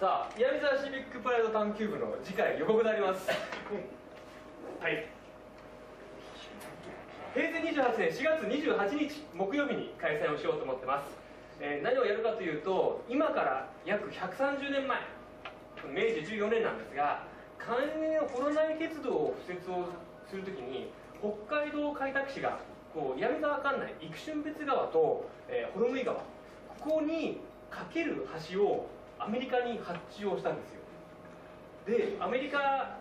さあ岩見沢シビックプライド探求部の次回予告であります。はい。平成28年4月28日木曜日に開催をしようと思ってます、えー何をやるかというと今から約130年前明治14年なんですが関連幌内鉄道を敷設をするときに北海道開拓使がこう闇沢管内生春別川と、えー、幌向川ここに架ける橋をアメリカに発注をしたんですよ。でアメリカ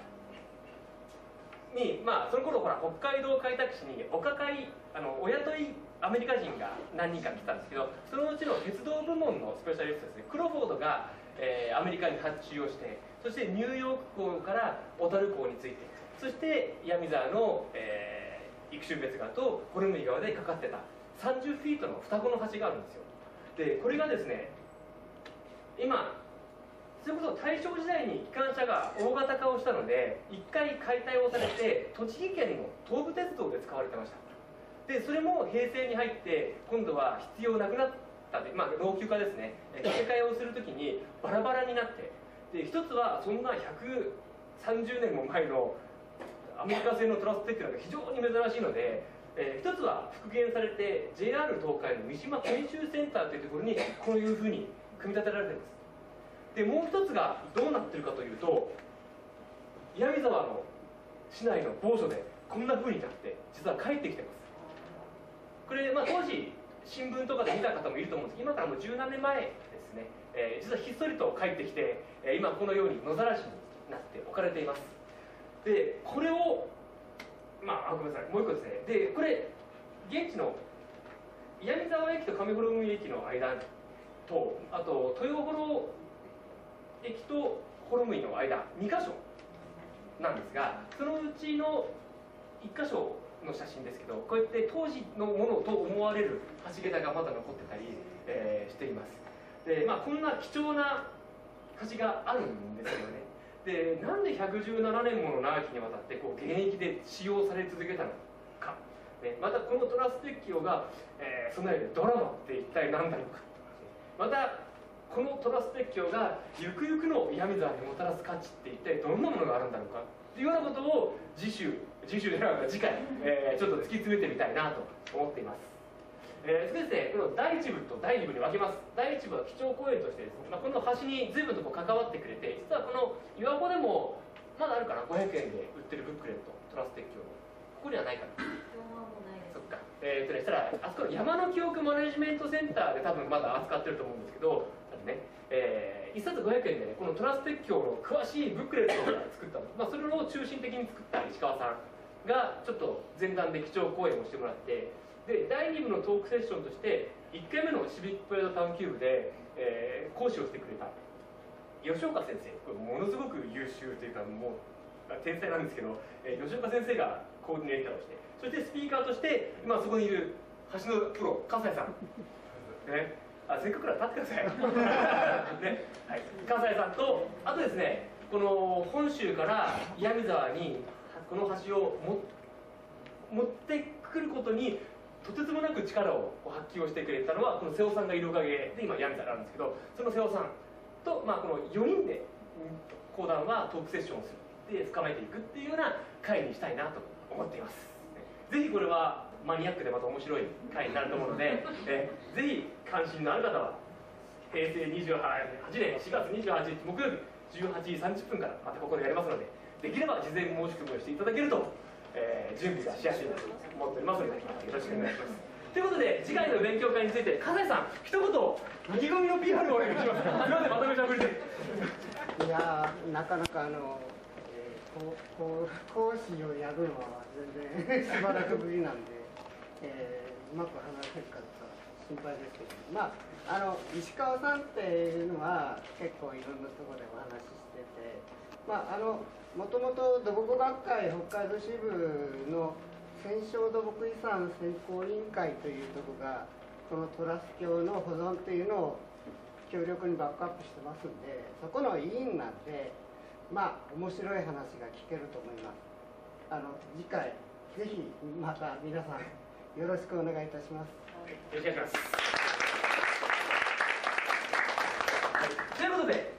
にまあその頃ほら北海道開拓使にお抱えあのお雇いアメリカ人が何人か来たんですけどそのうちの鉄道部門のスペシャリストですねクロフォードが、えーアメリカに発注をしてそしてニューヨーク港から小樽港についてそして闇沢の、えー、生春別川とホルムイ川でかかってた。30フィートの双子の橋があるんですよ。でこれがですね今それこそ大正時代に機関車が大型化をしたので一回解体をされて栃木県の東武鉄道で使われてました。でそれも平成に入って今度は必要なくなったでまあ老朽化ですね。建て替えをするときにバラバラになって。で一つはそんな130年も前のアメリカ製のトラステックなんか非常に珍しいので、えー一つは復元されて JR 東海の三島研修センターというところにこういうふうに組み立てられてるんです。でもう一つがどうなってるかというと岩見沢の市内の某所でこんな風になって実は帰ってきてます。これ、まあ、当時新聞とかで見た方もいると思うんです。けど今からもう十何年前ですね、えー実はひっそりと帰ってきて、今このように野ざらしになって置かれています。でこれをまあごめんなさい。もう一個ですね。でこれ現地の岩見沢駅と上幌海駅の間とあと豊幌駅と幌海の間2箇所なんですがそのうちの1箇所の写真ですけどこうやって当時のものと思われる橋桁がまだ残ってたり、えーしています。でまあこんな貴重な橋があるんですよね。でなんで117年もの長きにわたってこう現役で使用され続けたのか、ね、またこのトラス鉄橋が、えー備えるドラマって一体何だろうか。またこのトラス鉄橋がゆくゆくの岩見沢にもたらす価値って一体どんなものがあるんだろうかっていうようなことを次週次週ではなく次回、えーちょっと突き詰めてみたいなと思っています。えー、それでですねこの第1部と第2部に分けます。第1部は基調講演としてですね、まあ、この橋に随分とこう関わってくれて実はこの岩子でもまだあるかな？500円で売ってるブックレットトラス鉄橋のここにはないかな。評判もないです。そっか。えー、とねしたらあそこの山の記憶マネジメントセンターで多分まだ扱ってると思うんですけどあのね、え1冊500円でねこのトラス鉄橋の詳しいブックレットを作ったの、まあ、それを中心的に作った石川さんがちょっと前段で基調講演をしてもらってで第2部のトークセッションとして1回目のシビックプライド探求部で、えー講師をしてくれた。吉岡先生。これものすごく優秀というかもう天才なんですけど、えー吉岡先生がコーディネーターをしてそしてスピーカーとして今そこにいる橋のプロ笠井さん。ね。あせっかくなら立ってください。ね。はい。笠井さんとあとですねこの本州から岩見沢にこの橋をも持ってくることにとてつもなく力を発揮をしてくれたのはこの瀬尾さんがいるおかげで今闇座なんですけどその瀬尾さんと、まあ、この4人でうん講談はトークセッションをするで深めていくっていうような回にしたいなと思っています。ぜひこれはマニアックでまた面白い回になると思うのでえぜひ関心のある方は平成28年4月28日木曜日18時30分からまたここでやりますのでできれば事前申し込みをしていただけると、えー準備がしやすいなと思っておりますのでよろしくお願いします。ということで次回の勉強会について笠井さん一言意気込みの PR をお願いします。すいませんまとめちゃぶりで。いやなかなかあの、ー講師をやるのは全然しばらくぶりなんで、えーうまく話せるかどうか心配ですけど。まああの石川さんっていうのは結構いろんなところでお話ししててまああのもともと土木学会北海道支部の戦勝土木遺産選考委員会というとこがこのトラス橋の保存というのを強力にバックアップしてますんでそこの委員なんでまあ面白い話が聞けると思います。あの次回ぜひまた皆さんよろしくお願いいたします。よろしくお願いします、はい、ということで